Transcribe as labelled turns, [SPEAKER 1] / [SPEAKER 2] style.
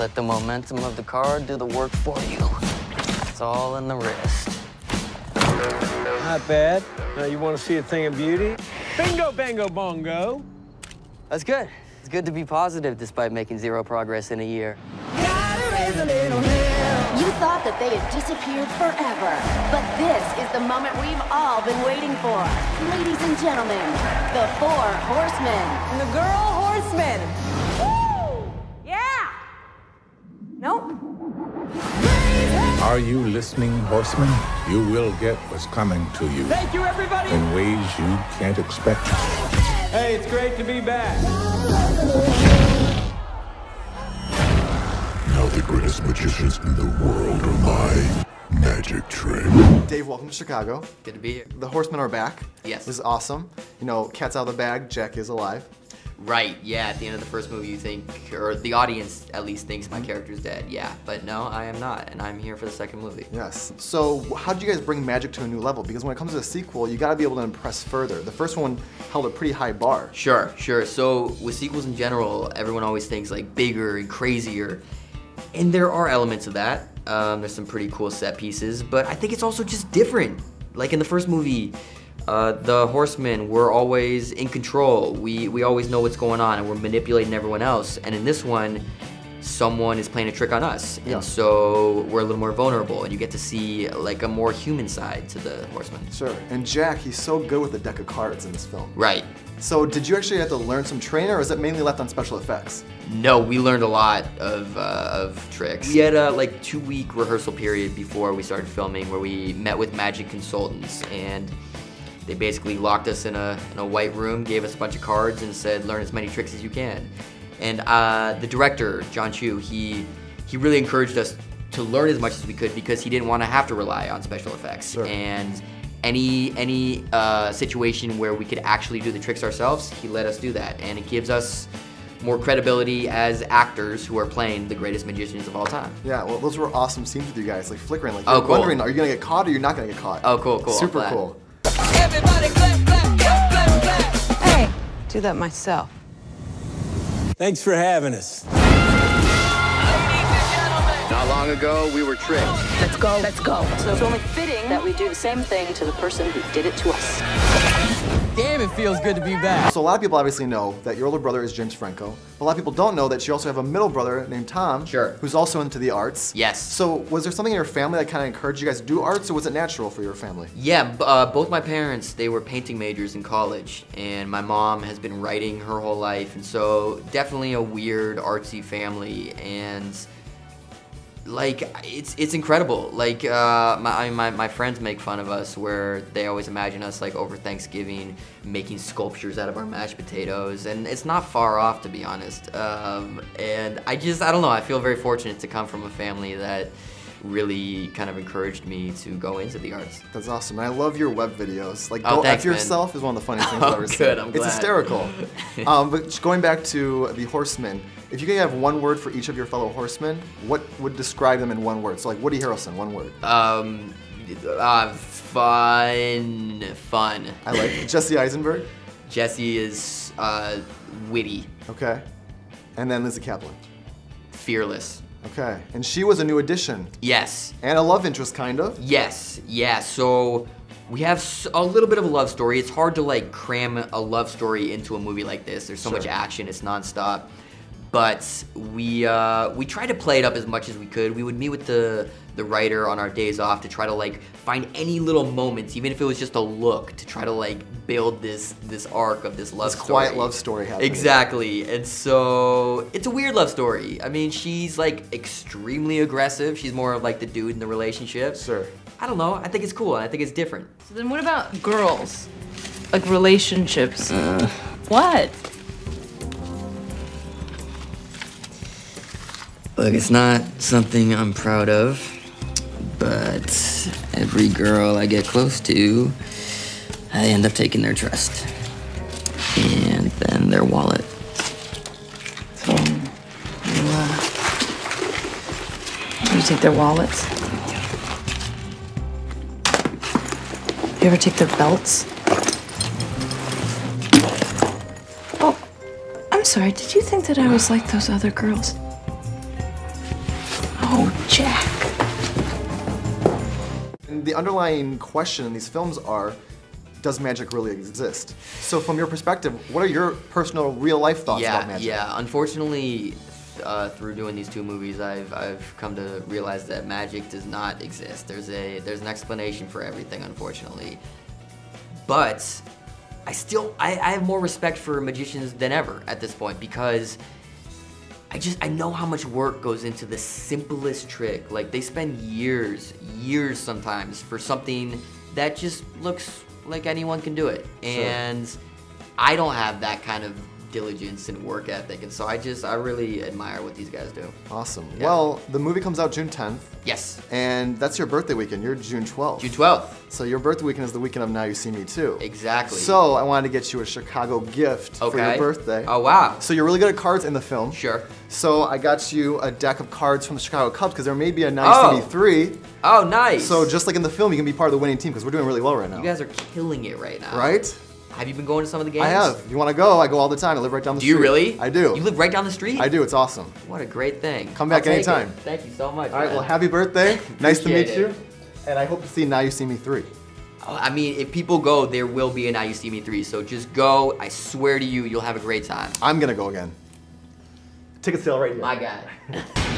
[SPEAKER 1] Let the momentum of the car do the work for you. It's all in the wrist.
[SPEAKER 2] Not bad. Now you want to see a thing of beauty? Bingo, bango, bongo.
[SPEAKER 1] That's good. It's good to be positive despite making zero progress in a year.
[SPEAKER 3] You thought that they had disappeared forever, but this is the moment we've all been waiting for. Ladies and gentlemen, the Four Horsemen.
[SPEAKER 4] And the girl horseman.
[SPEAKER 5] Are you listening, horsemen? You will get what's coming to you
[SPEAKER 2] Thank you, everybody.
[SPEAKER 5] in ways you can't expect.
[SPEAKER 2] Hey, it's great to be back.
[SPEAKER 6] Now the greatest magicians in the world are my magic trick.
[SPEAKER 7] Dave, welcome to Chicago.
[SPEAKER 1] Good to be here.
[SPEAKER 7] The Horsemen are back.
[SPEAKER 1] Yes.
[SPEAKER 7] This is awesome. You know, cat's out of the bag, Jack is alive.
[SPEAKER 1] Right, yeah, at the end of the first movie you think, or the audience at least thinks my character's dead, yeah. But no, I am not, and I'm here for the second movie.
[SPEAKER 7] Yes. So, how did you guys bring magic to a new level? Because when it comes to a sequel, you gotta be able to impress further. The first one held a pretty high bar.
[SPEAKER 1] Sure, sure. So with sequels in general, everyone always thinks like bigger and crazier. And there are elements of that. Um, there's some pretty cool set pieces, but I think it's also just different. Like in the first movie, uh, the horsemen were always in control. We, we always know what's going on and we're manipulating everyone else. And in this one, someone is playing a trick on us.
[SPEAKER 7] Yeah.
[SPEAKER 1] And so we're a little more vulnerable and you get to see like a more human side to the horsemen.
[SPEAKER 7] Sure. And Jack, he's so good with the deck of cards in this film.
[SPEAKER 1] Right.
[SPEAKER 7] So, did you actually have to learn some training, or is it mainly left on special effects?
[SPEAKER 1] No, we learned a lot of, uh, of tricks. We had a like two week rehearsal period before we started filming where we met with magic consultants and they basically locked us in a, in a white room, gave us a bunch of cards and said learn as many tricks as you can. And uh, the director, Jon Chu, he, he really encouraged us to learn as much as we could because he didn't want to have to rely on special effects.
[SPEAKER 7] Sure.
[SPEAKER 1] And any any uh, situation where we could actually do the tricks ourselves, he let us do that, and it gives us more credibility as actors who are playing the greatest magicians of all time.
[SPEAKER 7] Yeah, well, those were awesome scenes with you guys, like flickering. Like,
[SPEAKER 1] Oh, cool.
[SPEAKER 7] wondering, are you gonna get caught or you're not gonna get caught?
[SPEAKER 1] Oh, cool, cool. Super cool. I'm
[SPEAKER 7] Super
[SPEAKER 1] glad.
[SPEAKER 7] cool.
[SPEAKER 4] Hey, do that myself.
[SPEAKER 2] Thanks for having us.
[SPEAKER 1] Not long ago, we were tricked.
[SPEAKER 3] Let's go. Let's go. So it's only fitting that we do the same thing to the person who did it to us.
[SPEAKER 1] Damn, it feels good to be back.
[SPEAKER 7] So a lot of people obviously know that your older brother is James Franco. But a lot of people don't know that you also have a middle brother named Tom.
[SPEAKER 1] Sure.
[SPEAKER 7] Who's also into the arts.
[SPEAKER 1] Yes.
[SPEAKER 7] So was there something in your family that kind of encouraged you guys to do arts, or was it natural for your family?
[SPEAKER 1] Yeah, b- uh, both my parents, they were painting majors in college, and my mom has been writing her whole life, and so definitely a weird artsy family, and like it's it's incredible. Like uh, my, I mean, my my friends make fun of us where they always imagine us like over Thanksgiving making sculptures out of our mashed potatoes, and it's not far off to be honest. Um, and I just I don't know. I feel very fortunate to come from a family that really kind of encouraged me to go into the arts.
[SPEAKER 7] That's awesome. And I love your web videos. Like,
[SPEAKER 1] Oh,
[SPEAKER 7] Go
[SPEAKER 1] thanks,
[SPEAKER 7] F
[SPEAKER 1] man.
[SPEAKER 7] Yourself is one of the funniest things
[SPEAKER 1] Oh,
[SPEAKER 7] I've ever
[SPEAKER 1] good,
[SPEAKER 7] seen.
[SPEAKER 1] I'm
[SPEAKER 7] it's
[SPEAKER 1] glad.
[SPEAKER 7] hysterical. um, but just going back to the horsemen, if you could have one word for each of your fellow horsemen, what would describe them in one word? So, like Woody Harrelson, one word.
[SPEAKER 1] Um, uh, fun, fun.
[SPEAKER 7] I like Jesse Eisenberg.
[SPEAKER 1] Jesse is uh, witty,
[SPEAKER 7] Okay. And then Lizzy Caplan.
[SPEAKER 1] fearless.
[SPEAKER 7] Okay. And she was a new addition
[SPEAKER 1] Yes,
[SPEAKER 7] and a love interest, kind of.
[SPEAKER 1] yes, yeah. So we have a little bit of a love story. It's hard to like cram a love story into a movie like this. There's so much action. It's nonstop. But we uh, we tried to play it up as much as we could. We would meet with the the writer on our days off to try to like find any little moments, even if it was just a look, to try to like build this this arc of this love
[SPEAKER 7] This
[SPEAKER 1] story.
[SPEAKER 7] quiet love story happening.
[SPEAKER 1] Exactly. And so it's a weird love story. I mean, she's like extremely aggressive. She's more of like the dude in the relationship.
[SPEAKER 7] Sure.
[SPEAKER 1] I don't know. I think it's cool and I think it's different.
[SPEAKER 8] So then what about girls? Like relationships? what?
[SPEAKER 1] Look, it's not something I'm proud of, but every girl I get close to, I end up taking their trust. And then their wallet.
[SPEAKER 8] So you, uh, you take their wallets? You ever take their belts? Oh, I'm sorry. Did you think that I was like those other girls?
[SPEAKER 4] Jack.
[SPEAKER 7] And the underlying question in these films are, does magic really exist? So from your perspective, what are your personal real life thoughts
[SPEAKER 1] yeah,
[SPEAKER 7] about magic?
[SPEAKER 1] Yeah, unfortunately, uh, through doing these two movies, I've, I've come to realize that magic does not exist. There's a there's an explanation for everything, unfortunately. But I still I, I have more respect for magicians than ever at this point because I just I know how much work goes into the simplest trick. Like they spend years, years sometimes for something that just looks like anyone can do it. And I don't have that kind of diligence and work ethic. And so I just I really admire what these guys do.
[SPEAKER 7] Awesome.
[SPEAKER 1] Yeah.
[SPEAKER 7] Well, the movie comes out June 10th,
[SPEAKER 1] Yes.
[SPEAKER 7] and that's your birthday weekend. You're June 12th.
[SPEAKER 1] June 12th.
[SPEAKER 7] So your birthday weekend is the weekend of Now You See Me 2.
[SPEAKER 1] Exactly.
[SPEAKER 7] So I wanted to get you a Chicago gift for your birthday.
[SPEAKER 1] Oh wow.
[SPEAKER 7] So you're really good at cards in the film.
[SPEAKER 1] Sure.
[SPEAKER 7] So I got you a deck of cards from the Chicago Cubs because there may be a Now
[SPEAKER 1] Oh.
[SPEAKER 7] You See oh. Me 3.
[SPEAKER 1] Oh nice.
[SPEAKER 7] So just like in the film, you can be part of the winning team because we're doing really well right now.
[SPEAKER 1] you guys are killing it right now.
[SPEAKER 7] right?
[SPEAKER 1] Have you been going to some of the games?
[SPEAKER 7] I have. You want to go? I go all the time. I live right down the
[SPEAKER 1] Do
[SPEAKER 7] street.
[SPEAKER 1] Do you really?
[SPEAKER 7] I do.
[SPEAKER 1] You live right down the street?
[SPEAKER 7] I do. It's awesome.
[SPEAKER 1] What a great thing.
[SPEAKER 7] Come back anytime.
[SPEAKER 1] it. Thank you so much.
[SPEAKER 7] All right.
[SPEAKER 1] man.
[SPEAKER 7] Well, happy birthday. nice to meet
[SPEAKER 1] Appreciate
[SPEAKER 7] you. And I hope to see Now You See Me 3.
[SPEAKER 1] Oh, I mean, if people go, there will be an Now You See Me 3. So just go. I swear to you, you'll have a great time.
[SPEAKER 7] I'm going to go again. Ticket sale right here.
[SPEAKER 1] My guy.